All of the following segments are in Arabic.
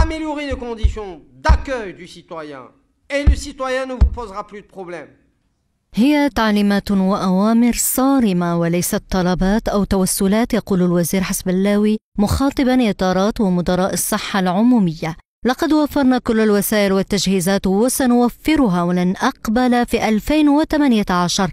améliorer les conditions d'accueil du citoyen et le citoyen ne vous posera plus de problème. هي تعليمات وأوامر صارمة وليست طلبات أو توسلات يقول الوزير حسب اللاوي مخاطبا إطارات ومدراء الصحة العمومية لقد وفرنا كل الوسائل والتجهيزات وسنوفرها ولن أقبل في 2018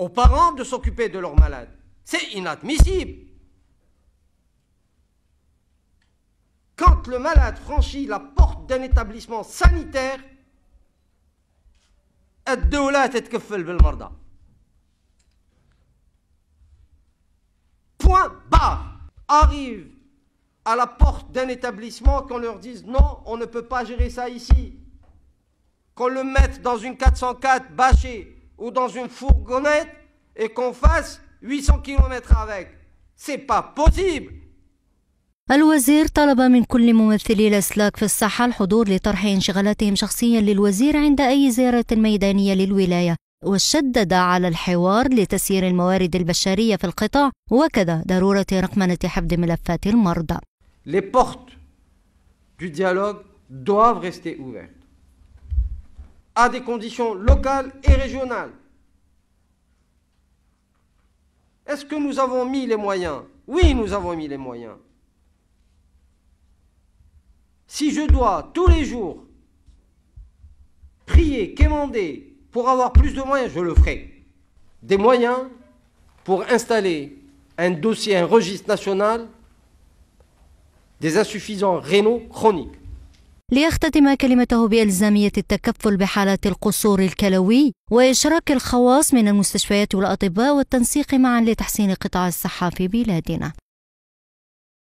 aux parents de s'occuper de leur malade. C'est inadmissible. Quand le malade franchit la porte d'un établissement sanitaire, Point bas. Arrive à la porte d'un établissement qu'on leur dise non, on ne peut pas gérer ça ici. Qu'on le mette dans une 404 bâchée ou dans une fourgonnette et qu'on fasse 800 km avec. C'est pas possible. الوزير طلب من كل ممثلي الأسلاك في الصحة الحضور لطرح انشغالاتهم شخصيا للوزير عند أي زيارة ميدانية للولاية وشدد على الحوار لتسيير الموارد البشرية في القطاع وكذا ضرورة رقمنة حفظ ملفات المرضى. Les portes du dialogue doivent rester ouvertes. à des conditions locales et régionales. Est-ce que nous avons mis les moyens Oui, nous avons mis les moyens. Si je dois tous les jours prier, quémander pour avoir plus de moyens, je le ferai. Des moyens pour installer un dossier, un registre national des insuffisants rénaux chroniques. ليختتم كلمته بإلزامية التكفل بحالات القصور الكلوي وإشراك الخواص من المستشفيات والأطباء والتنسيق معا لتحسين قطاع الصحة في بلادنا